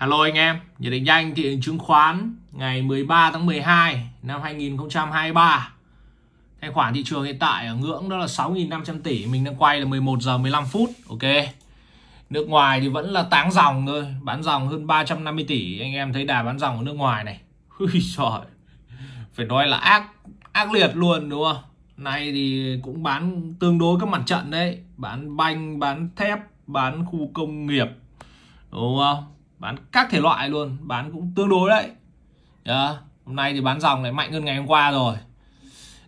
Hello anh em, nhận định nhanh thị trường chứng khoán ngày 13 tháng 12 năm 2023. Thanh khoản thị trường hiện tại ở ngưỡng đó là 6.500 tỷ, mình đang quay là 11 giờ 15 phút, ok. Nước ngoài thì vẫn là táng dòng thôi, bán dòng hơn 350 tỷ, anh em thấy đà bán dòng ở nước ngoài này. Ui trời, phải nói là ác ác liệt luôn đúng không? Nay thì cũng bán tương đối các mặt trận đấy, bán banh, bán thép, bán khu công nghiệp, đúng không? Bán các thể loại luôn, bán cũng tương đối đấy. Yeah. hôm nay thì bán dòng lại mạnh hơn ngày hôm qua rồi.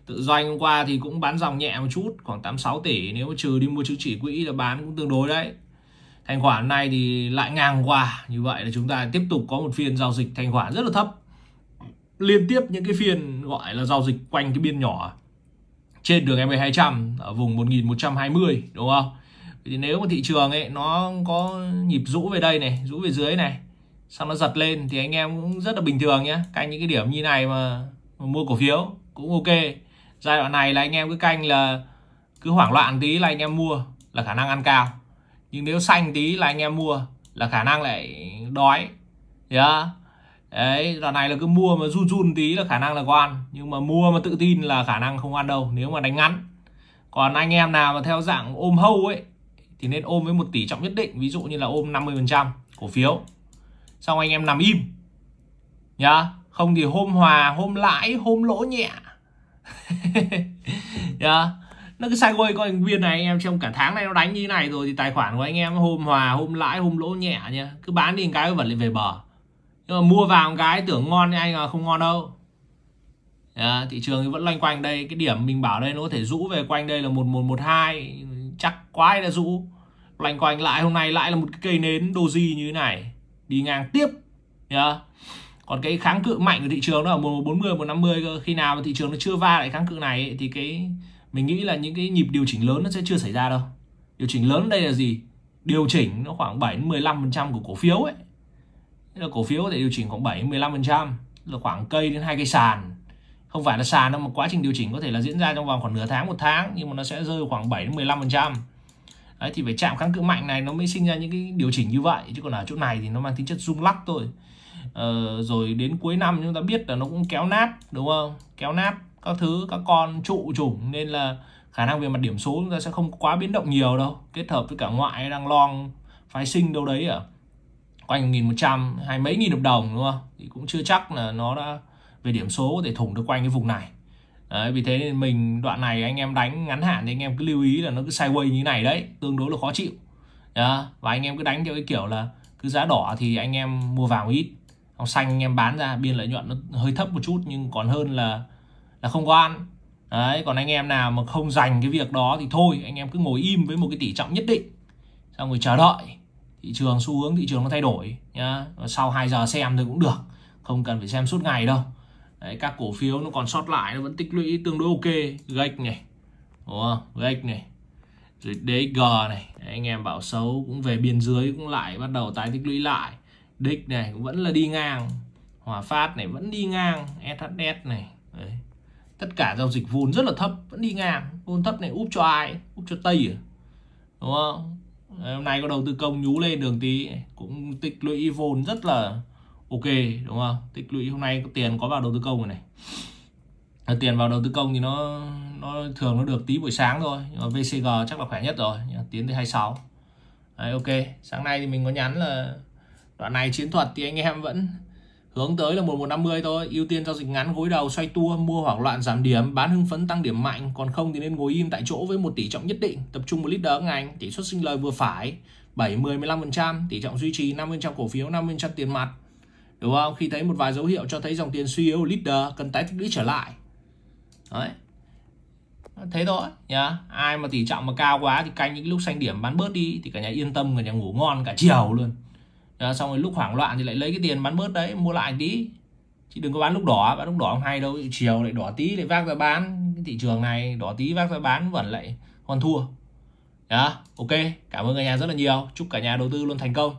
Tự doanh hôm qua thì cũng bán dòng nhẹ một chút, khoảng 86 tỷ. Nếu mà trừ đi mua chứng chỉ quỹ là bán cũng tương đối đấy. Thanh khoản này thì lại ngang qua, như vậy là chúng ta tiếp tục có một phiên giao dịch thanh khoản rất là thấp. Liên tiếp những cái phiên gọi là giao dịch quanh cái biên nhỏ. Trên đường MA200 ở vùng 1120 đúng không? Thì nếu mà thị trường ấy nó có nhịp rũ về đây này rũ về dưới này xong nó giật lên thì anh em cũng rất là bình thường nhé canh những cái điểm như này mà, mà mua cổ phiếu cũng ok. Giai đoạn này là anh em cứ canh là cứ hoảng loạn tí là anh em mua là khả năng ăn cao. Nhưng nếu xanh tí là anh em mua là khả năng lại đói. Yeah. đấy đoạn này là cứ mua mà run run tí là khả năng là có ăn nhưng mà mua mà tự tin là khả năng không ăn đâu nếu mà đánh ngắn. Còn anh em nào mà theo dạng ôm hâu ấy thì nên ôm với một tỷ trọng nhất định ví dụ như là ôm 50% cổ phiếu. Xong anh em nằm im. Nhá. Không thì hôm hòa hôm lãi hôm lỗ nhẹ. Nhá. Nó cứ sai quay coi viên này anh em trong cả tháng này nó đánh như thế này rồi thì tài khoản của anh em hôm hòa hôm lãi hôm lỗ nhẹ nhá. Cứ bán đi một cái vẫn lại về bờ. Nhưng mà mua vào một cái tưởng ngon thì anh là không ngon đâu. À, thị trường thì vẫn loanh quanh đây. Cái điểm mình bảo đây nó có thể rũ về quanh đây là một một một hai chắc quá đã rũ loanh quanh lại hôm nay lại là một cái cây nến doji như thế này. Đi ngang tiếp nhá. Còn cái kháng cự mạnh của thị trường đó mươi 140 150 cơ. Khi nào mà thị trường nó chưa va lại kháng cự này ấy, thì cái mình nghĩ là những cái nhịp điều chỉnh lớn nó sẽ chưa xảy ra đâu. Điều chỉnh lớn đây là gì? Điều chỉnh nó khoảng 7 15 phần trăm của cổ phiếu ấy. Là cổ phiếu có thể điều chỉnh khoảng 7 15 phần trăm. Là khoảng cây đến hai cây sàn không phải là sàn đâu mà quá trình điều chỉnh có thể là diễn ra trong vòng khoảng nửa tháng một tháng nhưng mà nó sẽ rơi khoảng 7 15 phần trăm. Đấy, thì phải chạm kháng cự mạnh này nó mới sinh ra những cái điều chỉnh như vậy. Chứ còn ở chỗ này thì nó mang tính chất rung lắc thôi. Ờ, rồi đến cuối năm chúng ta biết là nó cũng kéo nát đúng không? Kéo nát các thứ các con trụ chủng nên là khả năng về mặt điểm số chúng ta sẽ không quá biến động nhiều đâu. Kết hợp với cả ngoại đang long phái sinh đâu đấy ở quanh 1100 hay mấy nghìn hợp đồng đúng không? Thì cũng chưa chắc là nó đã về điểm số có thể thủng được quanh cái vùng này. Đấy, vì thế nên mình đoạn này anh em đánh ngắn hạn thì anh em cứ lưu ý là nó cứ sideways như này đấy tương đối là khó chịu. Đó. và anh em cứ đánh theo cái kiểu là cứ giá đỏ thì anh em mua vào ít. Còn xanh anh em bán ra biên lợi nhuận nó hơi thấp một chút nhưng còn hơn là là không có ăn. Đấy còn anh em nào mà không dành cái việc đó thì thôi anh em cứ ngồi im với một cái tỷ trọng nhất định. Xong rồi chờ đợi thị trường xu hướng thị trường nó thay đổi nhá. Sau 2 giờ xem thì cũng được không cần phải xem suốt ngày đâu. Đấy, các cổ phiếu nó còn sót lại nó vẫn tích lũy tương đối ok. Gạch này đúng không? Gạch này rồi DG này. Đấy, anh em bảo xấu cũng về biên dưới cũng lại bắt đầu tái tích lũy lại. Đích này cũng vẫn là đi ngang. Hòa phát này vẫn đi ngang. SHS này Đấy. tất cả giao dịch vốn rất là thấp vẫn đi ngang. Vốn thấp này úp cho ai? Úp cho tây à? Đúng không? Đấy, hôm nay có đầu tư công nhú lên đường tí cũng tích lũy vốn rất là ok đúng không? Tích lũy hôm nay có tiền có vào đầu tư công rồi này. Ờ, tiền vào đầu tư công thì nó nó thường nó được tí buổi sáng thôi nhưng mà VCG chắc là khỏe nhất rồi tiến tới 26 Đấy, ok. Sáng nay thì mình có nhắn là đoạn này chiến thuật thì anh em vẫn hướng tới là 1150 thôi ưu tiên giao dịch ngắn gối đầu xoay tua mua hoảng loạn giảm điểm bán hưng phấn tăng điểm mạnh. Còn không thì nên ngồi im tại chỗ với một tỷ trọng nhất định tập trung một lít đỡ ngành tỷ suất sinh lời vừa phải 7 10 15% tỷ trọng duy trì 50% cổ phiếu 50% tiền mặt đúng không? Khi thấy một vài dấu hiệu cho thấy dòng tiền suy yếu leader cần tái tích lũy trở lại. Đấy. Thế thôi nhá. Ai mà tỷ trọng mà cao quá thì canh những lúc xanh điểm bán bớt đi thì cả nhà yên tâm cả nhà ngủ ngon cả chiều luôn. Đó, xong rồi lúc hoảng loạn thì lại lấy cái tiền bán bớt đấy mua lại tí. Chứ đừng có bán lúc đỏ bán lúc đỏ không hay đâu chiều lại đỏ tí lại vác ra bán cái thị trường này đỏ tí vác ra bán vẫn lại còn thua. Đó ok. Cảm ơn cả nhà rất là nhiều. Chúc cả nhà đầu tư luôn thành công.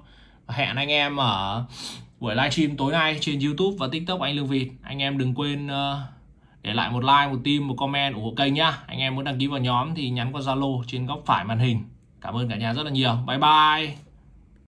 Hẹn anh em ở buổi livestream tối nay trên YouTube và TikTok anh Lương Việt. Anh em đừng quên ờ, để lại một like, một tim, một comment ủng hộ kênh nhá. Anh em muốn đăng ký vào nhóm thì nhắn qua Zalo trên góc phải màn hình. Cảm ơn cả nhà rất là nhiều. Bye bye.